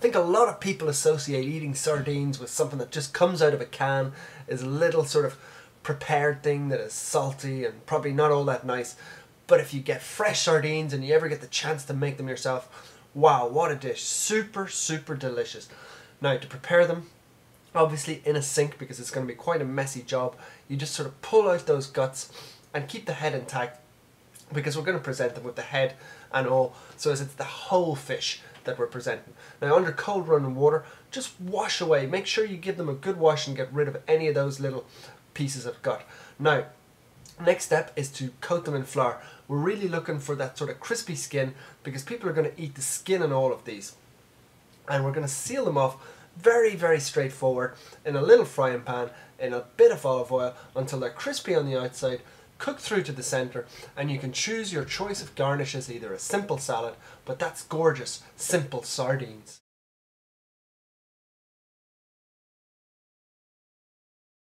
think a lot of people associate eating sardines with something that just comes out of a can, is a little sort of prepared thing that is salty and probably not all that nice. But if you get fresh sardines and you ever get the chance to make them yourself, wow, what a dish. Super, super delicious. Now, to prepare them, obviously in a sink because it's going to be quite a messy job, you just sort of pull out those guts and keep the head intact because we're going to present them with the head and all, so it's the whole fish that we're presenting. Now under cold running water, just wash away. Make sure you give them a good wash and get rid of any of those little pieces of gut. Now, next step is to coat them in flour. We're really looking for that sort of crispy skin because people are going to eat the skin in all of these. And we're going to seal them off very, very straightforward in a little frying pan in a bit of olive oil until they're crispy on the outside cooked through to the center and you can choose your choice of garnishes either a simple salad but that's gorgeous simple sardines